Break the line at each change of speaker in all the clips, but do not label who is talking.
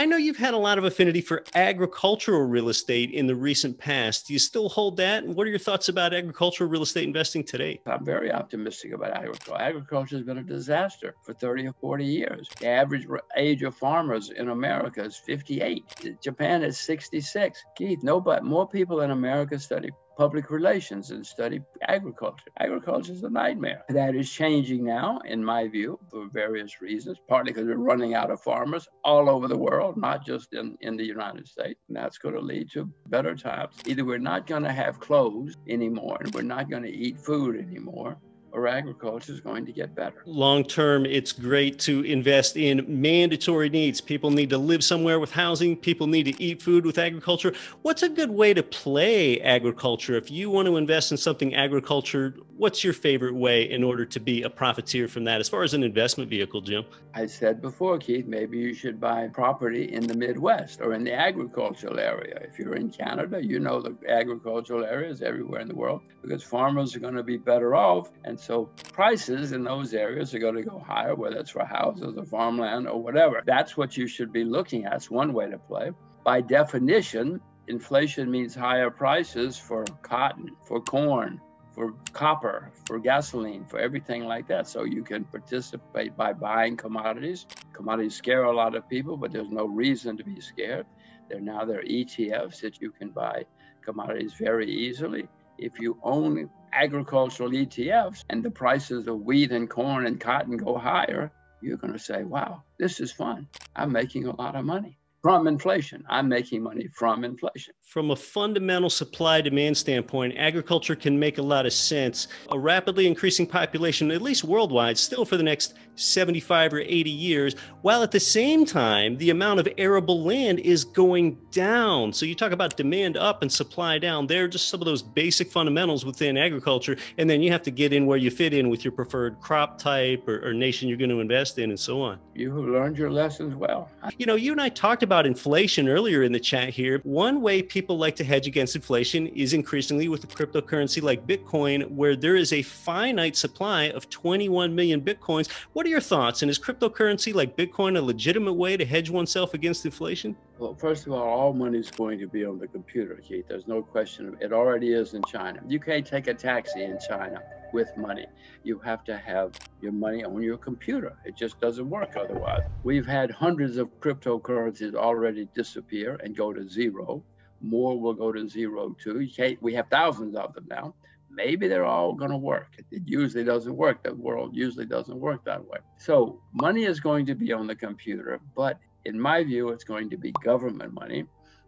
I know you've had a lot of affinity for agricultural real estate in the recent past. Do you still hold that? And what are your thoughts about agricultural real estate investing today?
I'm very optimistic about agriculture. Agriculture has been a disaster for 30 or 40 years. The average age of farmers in America is 58. Japan is 66. Keith, nobody, more people in America study public relations and study agriculture. Agriculture is a nightmare. That is changing now, in my view, for various reasons, partly because we're running out of farmers all over the world, not just in, in the United States. And that's going to lead to better times. Either we're not going to have clothes anymore and we're not going to eat food anymore, or agriculture is going to get better.
Long term, it's great to invest in mandatory needs. People need to live somewhere with housing, people need to eat food with agriculture. What's a good way to play agriculture? If you want to invest in something agriculture, what's your favorite way in order to be a profiteer from that as far as an investment vehicle, Jim?
I said before, Keith, maybe you should buy property in the Midwest or in the agricultural area. If you're in Canada, you know the agricultural areas everywhere in the world because farmers are going to be better off. And so prices in those areas are going to go higher, whether it's for houses or farmland or whatever. That's what you should be looking at. It's one way to play. By definition, inflation means higher prices for cotton, for corn, for copper, for gasoline, for everything like that. So you can participate by buying commodities. Commodities scare a lot of people, but there's no reason to be scared. They're now there are ETFs that you can buy commodities very easily. If you own agricultural ETFs and the prices of wheat and corn and cotton go higher, you're going to say, wow, this is fun. I'm making a lot of money from inflation. I'm making money from inflation.
From a fundamental supply demand standpoint, agriculture can make a lot of sense. A rapidly increasing population, at least worldwide, still for the next 75 or 80 years, while at the same time, the amount of arable land is going down. So you talk about demand up and supply down. They're just some of those basic fundamentals within agriculture. And then you have to get in where you fit in with your preferred crop type or, or nation you're going to invest in and so on.
You have learned your lessons well.
You know, you and I talked about inflation earlier in the chat here. One way people like to hedge against inflation is increasingly with a cryptocurrency like Bitcoin, where there is a finite supply of 21 million Bitcoins. What are your thoughts? And is cryptocurrency like Bitcoin a legitimate way to hedge oneself against inflation?
Well, first of all, all money is going to be on the computer, Keith. There's no question. It already is in China. You can't take a taxi in China with money. You have to have your money on your computer. It just doesn't work otherwise. We've had hundreds of cryptocurrencies already disappear and go to zero. More will go to zero too. You can't, we have thousands of them now. Maybe they're all going to work. It usually doesn't work. The world usually doesn't work that way. So money is going to be on the computer, but in my view, it's going to be government money.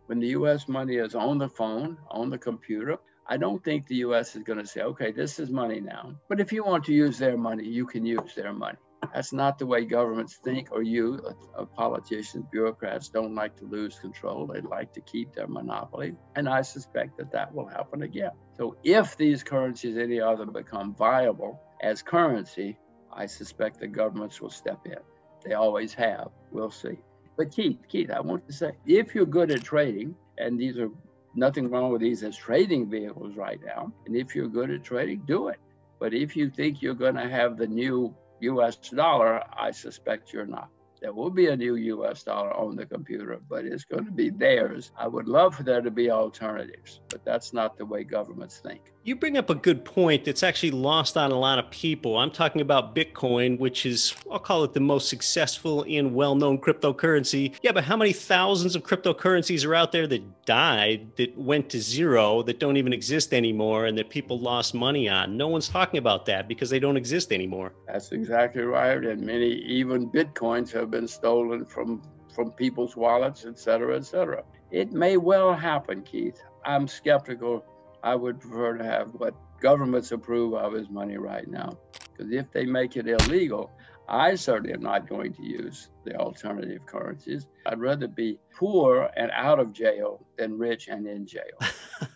When the US money is on the phone, on the computer, I don't think the US is going to say, okay, this is money now. But if you want to use their money, you can use their money. That's not the way governments think, or you, uh, politicians, bureaucrats, don't like to lose control. They like to keep their monopoly. And I suspect that that will happen again. So if these currencies, any of them, become viable as currency, I suspect the governments will step in. They always have. We'll see. But Keith, Keith, I want to say, if you're good at trading, and these are nothing wrong with these as trading vehicles right now, and if you're good at trading, do it. But if you think you're going to have the new US dollar, I suspect you're not. There will be a new US dollar on the computer, but it's going to be theirs. I would love for there to be alternatives, but that's not the way governments think.
You bring up a good point that's actually lost on a lot of people. I'm talking about Bitcoin, which is, I'll call it the most successful and well known cryptocurrency. Yeah, but how many thousands of cryptocurrencies are out there that died, that went to zero, that don't even exist anymore, and that people lost money on? No one's talking about that because they don't exist anymore.
That's exactly right. And many, even Bitcoins, have been stolen from, from people's wallets, et cetera, et cetera. It may well happen, Keith. I'm skeptical I would prefer to have what governments approve of as money right now. Because if they make it illegal, I certainly am not going to use the alternative currencies. I'd rather be poor and out of jail than rich and in jail.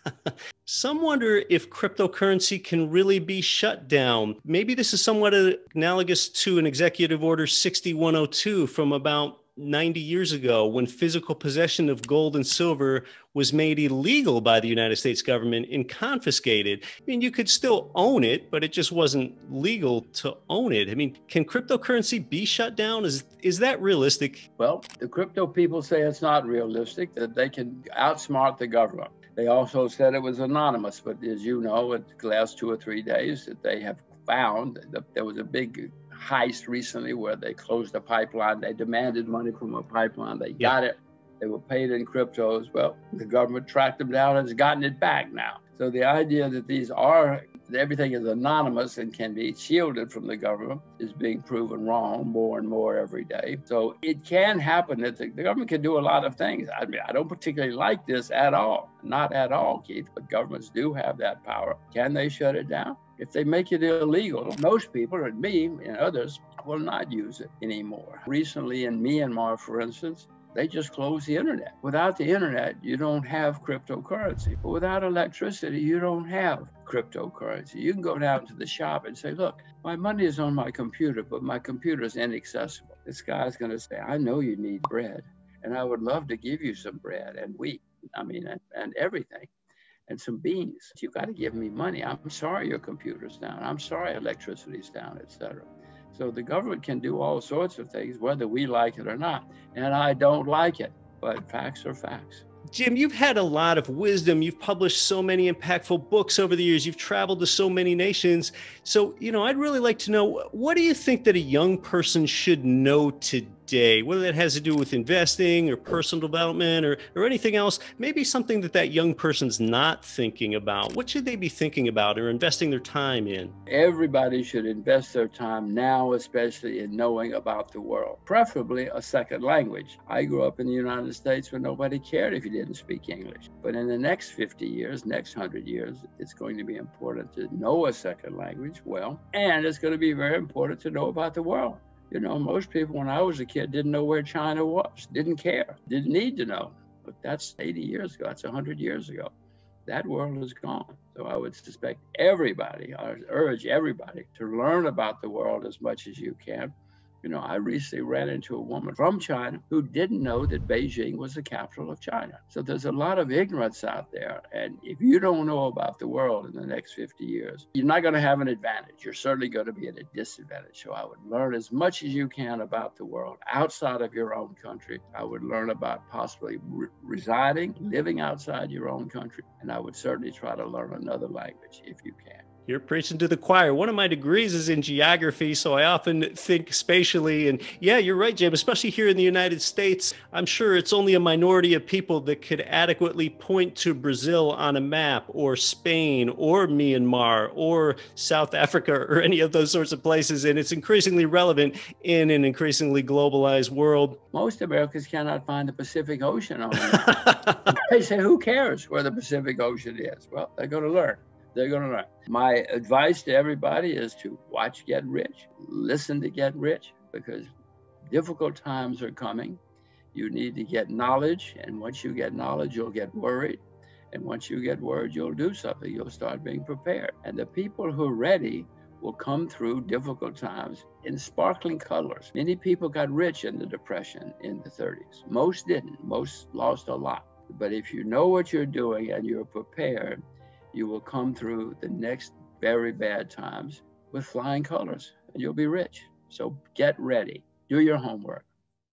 Some wonder if cryptocurrency can really be shut down. Maybe this is somewhat analogous to an executive order 6102 from about 90 years ago when physical possession of gold and silver was made illegal by the United States government and confiscated. I mean, you could still own it, but it just wasn't legal to own it. I mean, can cryptocurrency be shut down? Is is that realistic?
Well, the crypto people say it's not realistic, that they can outsmart the government. They also said it was anonymous, but as you know, it the last two or three days that they have found that there was a big heist recently where they closed a pipeline. They demanded money from a pipeline. They got it. They were paid in cryptos. Well, the government tracked them down and has gotten it back now. So the idea that these are everything is anonymous and can be shielded from the government is being proven wrong more and more every day. So it can happen that the, the, government can do a lot of things. I mean, I don't particularly like this at all, not at all, Keith, but governments do have that power. Can they shut it down? If they make it illegal, most people, and me and others, will not use it anymore. Recently in Myanmar, for instance, they just closed the internet. Without the internet, you don't have cryptocurrency. But without electricity, you don't have cryptocurrency. You can go down to the shop and say, look, my money is on my computer, but my computer is inaccessible. This guy's going to say, I know you need bread, and I would love to give you some bread and wheat, I mean, and, and everything and some beans. You got to give me money. I'm sorry your computer's down. I'm sorry electricity's down, etc. So the government can do all sorts of things, whether we like it or not. And I don't like it, but facts are facts.
Jim, you've had a lot of wisdom. You've published so many impactful books over the years. You've traveled to so many nations. So, you know, I'd really like to know what do you think that a young person should know today? Day, whether that has to do with investing or personal development or, or anything else, maybe something that that young person's not thinking about. What should they be thinking about or investing their time in?
Everybody should invest their time now, especially in knowing about the world, preferably a second language. I grew up in the United States where nobody cared if you didn't speak English. But in the next 50 years, next 100 years, it's going to be important to know a second language well, and it's going to be very important to know about the world. You know, most people when I was a kid didn't know where China was, didn't care, didn't need to know. But that's 80 years ago, that's 100 years ago. That world is gone. So I would suspect everybody, I urge everybody to learn about the world as much as you can you know, I recently ran into a woman from China who didn't know that Beijing was the capital of China. So there's a lot of ignorance out there. And if you don't know about the world in the next 50 years, you're not going to have an advantage. You're certainly going to be at a disadvantage. So I would learn as much as you can about the world outside of your own country. I would learn about possibly re- residing, living outside your own country. And I would certainly try to learn another language if you can.
You're preaching to the choir. One of my degrees is in geography, so I often think spatially. And yeah, you're right, Jim, especially here in the United States. I'm sure it's only a minority of people that could adequately point to Brazil on a map, or Spain, or Myanmar, or South Africa, or any of those sorts of places. And it's increasingly relevant in an increasingly globalized world.
Most Americans cannot find the Pacific Ocean on they say, who cares where the Pacific Ocean is? Well, they're going to learn they're going to learn. My advice to everybody is to watch Get Rich, listen to Get Rich, because difficult times are coming. You need to get knowledge, and once you get knowledge, you'll get worried. And once you get worried, you'll do something. You'll start being prepared. And the people who are ready will come through difficult times in sparkling colors. Many people got rich in the Depression in the 30s. Most didn't. Most lost a lot. But if you know what you're doing and you're prepared, you will come through the next very bad times with flying colors. And you'll be rich. So get ready, do your homework,